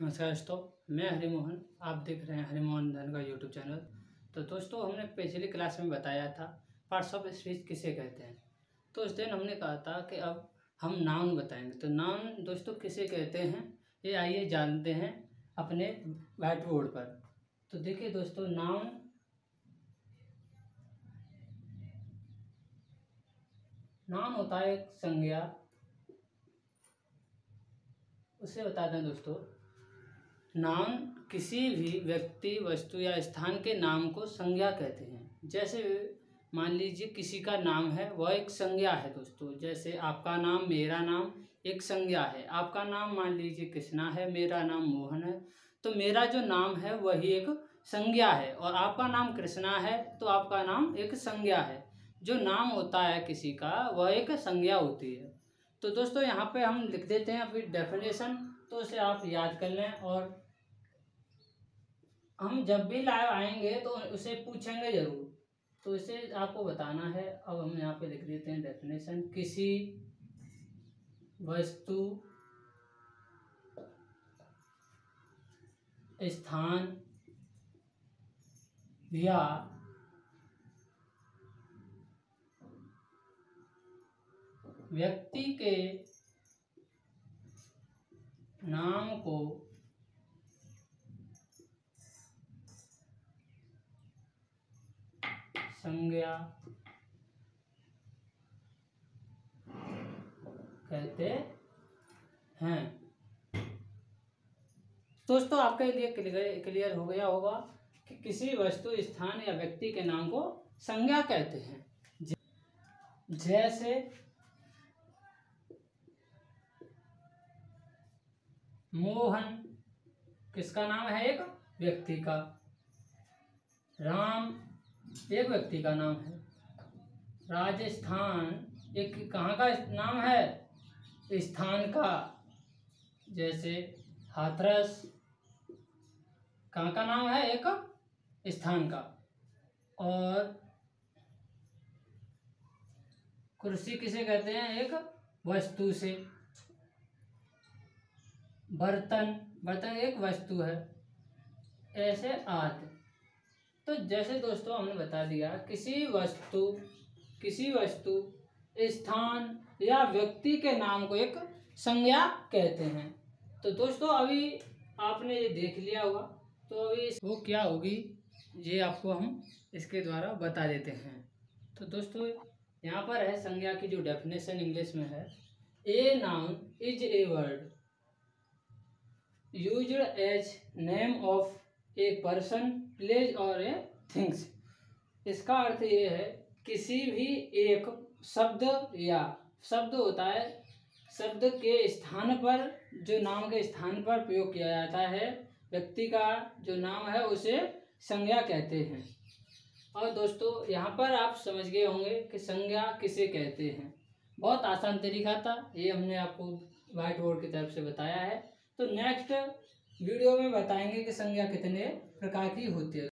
नमस्कार दोस्तों, मैं हरिमोहन, आप देख रहे हैं हरिमोहन धन का यूट्यूब चैनल तो दोस्तों, हमने पिछली क्लास में बताया था पार्ट्स ऑफ़ स्पीच किसे कहते हैं? तो उस दिन हमने कहा था कि अब हम नाउन बताएँगे। तो नाउन दोस्तों किसे कहते हैं? ये आइए जानते हैं अपने व्हाइट बोर्ड पर। तो देखिए दोस्तों नाउन नाउन होता है एक संज्ञा। उसे बताते हैं दोस्तों नाम किसी भी व्यक्ति, वस्तु या स्थान के नाम को संज्ञा कहते हैं। जैसे मान लीजिए किसी का नाम है, वह एक संज्ञा है दोस्तों। जैसे आपका नाम मेरा नाम एक संज्ञा है। आपका नाम मान लीजिए कृष्णा है, मेरा नाम मोहन है। तो मेरा जो नाम है, वही एक संज्ञा है। और आपका नाम कृष्णा है तो आपका नाम एक संज्ञा है। जो नाम होता है किसी का, वह एक संज्ञा होती है। तो दोस्तों, यहाँ पे हम लिख देते हैं अभी डेफिनेशन तो उसे आप याद कर लें और हम जब भी लाइव आएँगे तो उसे पूछेंगे ज़रूर। तो इसे आपको बताना है। अब हम यहाँ पे लिख देते हैं डेफिनेशन किसी वस्तु स्थान या व्यक्ति के नाम को संज्ञा कहते हैं। दोस्तों, आपके लिए क्लियर हो गया होगा कि किसी वस्तु, स्थान या व्यक्ति के नाम को संज्ञा कहते हैं। जैसे मोहन, किसका नाम है एक? व्यक्ति का। राम एक व्यक्ति का नाम है। राजस्थान, एक कहाँ का नाम है? स्थान का, जैसे हाथरस। कहाँ का नाम है? एक स्थान का। और कुर्सी किसे कहते हैं? एक वस्तु से। बर्तन बर्तन एक वस्तु है। ऐसे आदि। तो जैसे दोस्तों हमने बता दिया, किसी वस्तु किसी वस्तु, स्थान या व्यक्ति के नाम को एक संज्ञा कहते हैं। तो दोस्तों अभी आपने ये देख लिया होगा तो अभी वो क्या होगी, ये आपको हम इसके द्वारा बता देते हैं। तो दोस्तों, यहाँ पर है संज्ञा की जो डेफिनेशन इंग्लिश में है। A noun is a word use as name of a person place और ए थिंग्स इसका अर्थ ये है, किसी भी एक शब्द या शब्द होता है, शब्द के स्थान पर, जो नाम के स्थान पर प्रयोग किया जाता है, व्यक्ति का जो नाम है उसे संज्ञा कहते हैं। और दोस्तों, यहाँ पर आप समझ गए होंगे कि संज्ञा किसे कहते हैं। बहुत आसान तरीका था, ये हमने आपको व्हाइट बोर्ड की तरफ़ से बताया है। तो नेक्स्ट वीडियो में बताएँगे कि संज्ञा कितने प्रकार की होती है।